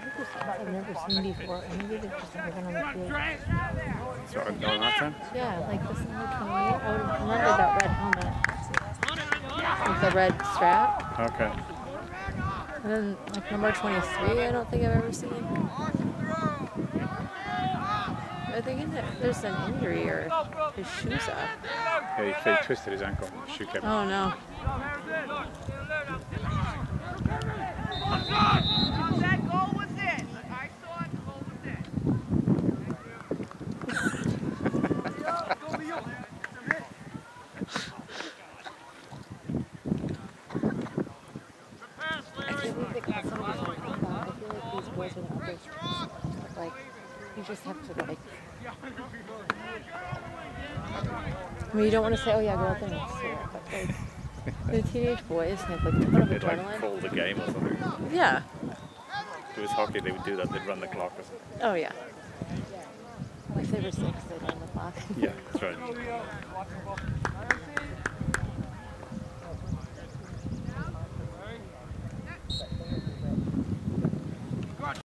think there's something I've never seen before, and maybe they've just never been on the field. Of going that time? Yeah, like this number 28, I would have remembered that red helmet. With the red strap. Okay. And then, like, number 23, I don't think I've ever seen. I think that there's an injury or his shoes up. Yeah, he, he twisted his ankle. Shoe kept. Oh, no. That goal was it. I saw it. Goal was it. I can't believe they got somebody from Alpha. I feel boys are the uppers. Like, you just have to, like. I mean, you don't want to say, oh, yeah, go out there and swear, but like, the teenage boys have like a ton of They'd like call the game or something. Yeah. If it was hockey, they would do that. They'd run the clock or something. Oh, yeah. Like, if they were six, they'd run the clock. Yeah, that's right.